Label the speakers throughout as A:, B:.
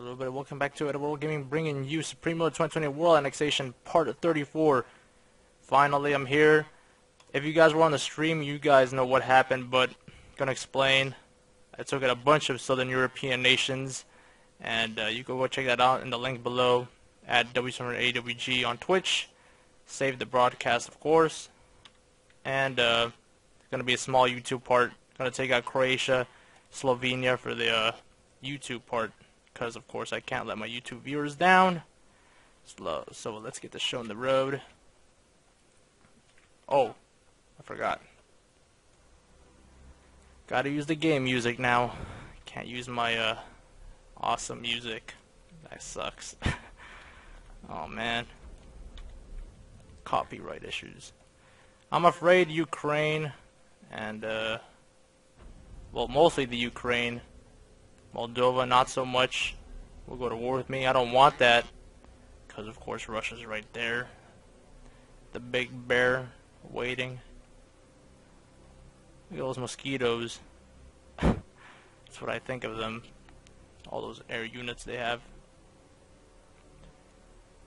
A: a little bit. Welcome back to it. World Gaming, bringing you Supreme Ruler 2020 World Annexation Part 34. Finally, I'm here. If you guys were on the stream, you guys know what happened, but I'm gonna explain. I took out a bunch of Southern European nations, and uh, you can go check that out in the link below at W7AWG on Twitch. Save the broadcast, of course, and uh, gonna be a small YouTube part. Gonna take out Croatia, Slovenia for the uh, YouTube part because of course I can't let my YouTube viewers down. Slow. So let's get this show on the road. Oh, I forgot. Gotta use the game music now. Can't use my uh, awesome music. That sucks. oh man. Copyright issues. I'm afraid Ukraine and uh, well mostly the Ukraine Moldova, not so much. Will go to war with me. I don't want that. Because, of course, Russia's right there. The big bear waiting. Look at those mosquitoes. That's what I think of them. All those air units they have.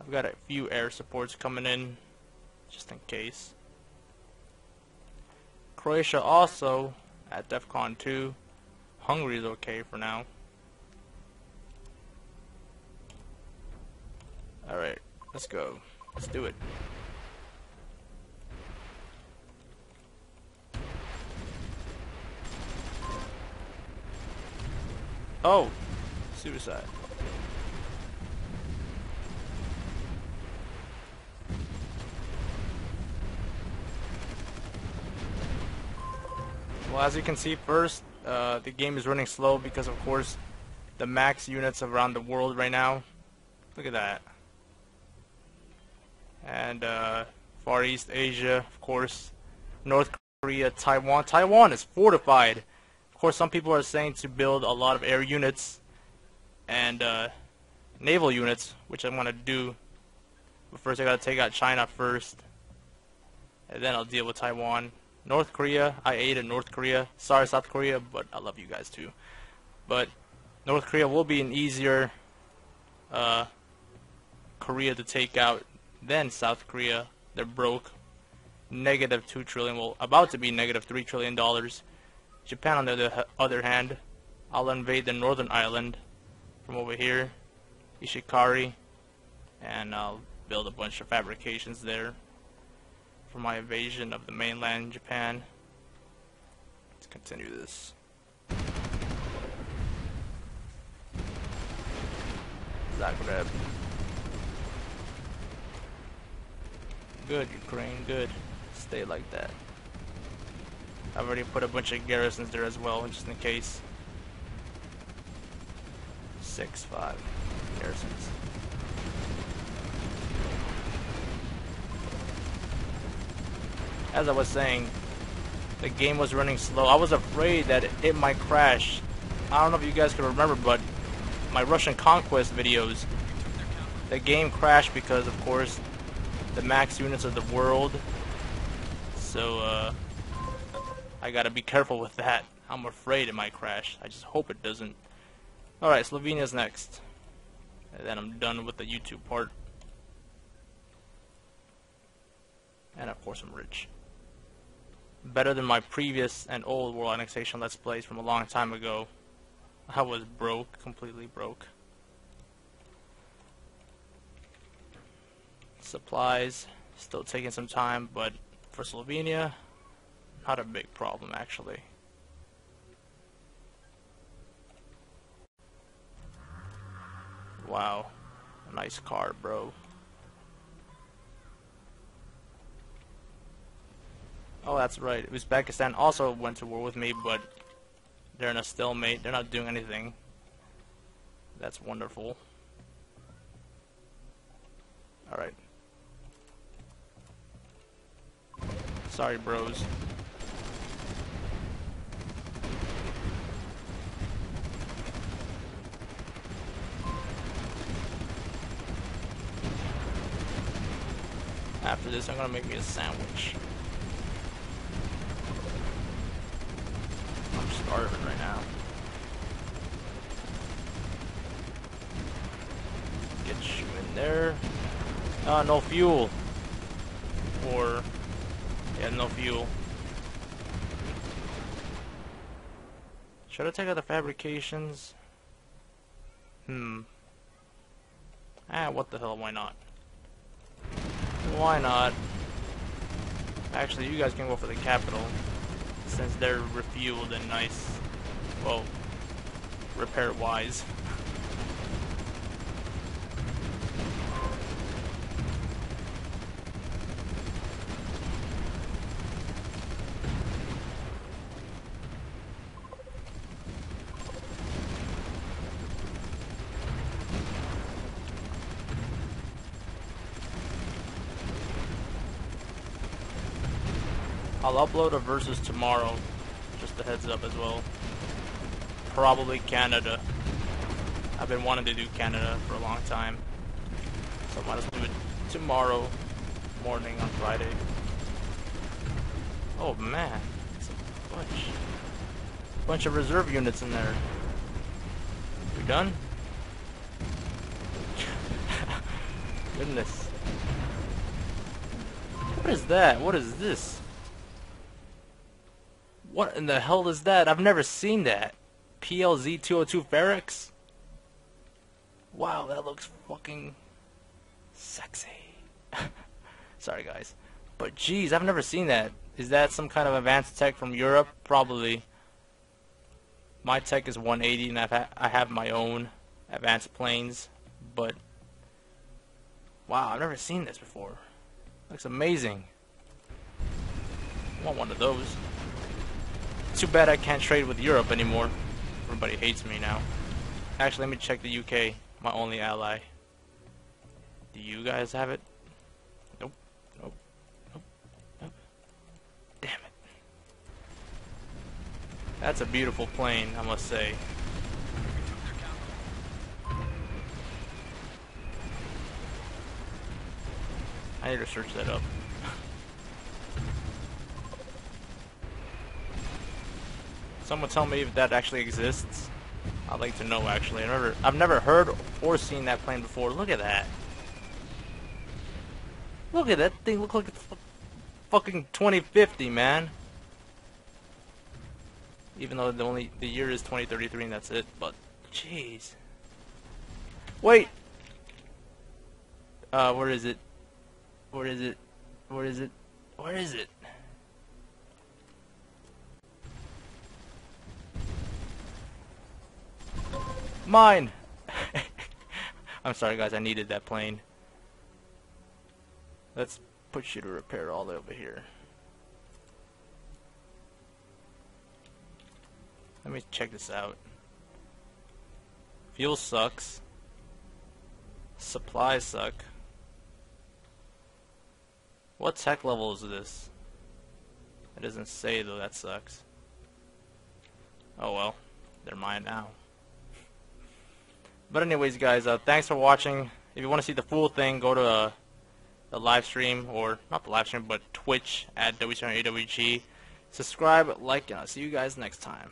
A: I've got a few air supports coming in, just in case. Croatia also at DEFCON 2. Hungary's okay for now. Alright, let's go. Let's do it. Oh! Suicide. Well, as you can see first, uh, the game is running slow because of course the max units around the world right now. Look at that. And uh, Far East Asia, of course, North Korea, Taiwan. Taiwan is fortified. Of course, some people are saying to build a lot of air units and uh, naval units, which I'm going to do. But first I got to take out China first. And then I'll deal with Taiwan. North Korea, I in North Korea. Sorry, South Korea, but I love you guys too. But North Korea will be an easier uh, Korea to take out than South Korea. They're broke. Negative two trillion, well, about to be negative three trillion dollars. Japan, on the other hand, I'll invade the northern island from over here, Ishikari, and I'll build a bunch of fabrications there for my invasion of the mainland Japan. Let's continue this. Zagreb. Good, Ukraine, good. Stay like that. I've already put a bunch of garrisons there as well, just in case. Six, five garrisons. as I was saying, the game was running slow. I was afraid that it might crash. I don't know if you guys can remember, but my Russian conquest videos, the game crashed because, of course, the max units of the world. So, uh, I gotta be careful with that. I'm afraid it might crash. I just hope it doesn't. Alright, Slovenia's next. And then I'm done with the YouTube part. And of course I'm rich better than my previous and old World Annexation Let's Plays from a long time ago. I was broke, completely broke. Supplies, still taking some time, but for Slovenia, not a big problem actually. Wow, nice car, bro. Oh, that's right. Uzbekistan also went to war with me, but they're in a stalemate. They're not doing anything. That's wonderful. Alright. Sorry, bros. After this, I'm gonna make me a sandwich. I'm starving right now. Get you in there. Uh, no fuel. Or, yeah, no fuel. Should I take out the fabrications? Hmm. Ah, what the hell, why not? Why not? Actually, you guys can go for the capital, since they're refueled and nice. Well, repair-wise. I'll upload a versus tomorrow. Just a heads up as well. Probably Canada. I've been wanting to do Canada for a long time. So I might as well do it tomorrow morning on Friday. Oh man, it's a bunch. Bunch of reserve units in there. We done? Goodness. What is that? What is this? What in the hell is that? I've never seen that. PLZ 202 Ferex? Wow, that looks fucking sexy. Sorry, guys. But geez, I've never seen that. Is that some kind of advanced tech from Europe? Probably. My tech is 180 and I've ha I have my own advanced planes. But, wow, I've never seen this before. Looks amazing. I want one of those. Too bad I can't trade with Europe anymore. Everybody hates me now. Actually, let me check the UK, my only ally. Do you guys have it? Nope. Nope. Nope. Nope. Damn it. That's a beautiful plane, I must say. I need to search that up. Someone tell me if that actually exists. I'd like to know actually. I've never, I've never heard or seen that plane before. Look at that. Look at that thing. Look like it's fucking 2050, man. Even though the only the year is 2033 and that's it. But jeez. Wait. Uh, where is it? Where is it? Where is it? Where is it? Mine! I'm sorry guys, I needed that plane. Let's put you to repair all the way over here. Let me check this out. Fuel sucks. Supplies suck. What tech level is this? It doesn't say though, that sucks. Oh well, they're mine now. But anyways, guys, uh, thanks for watching. If you want to see the full thing, go to uh, the live stream, or not the live stream, but Twitch at WCRAWG. Subscribe, like, and I'll see you guys next time.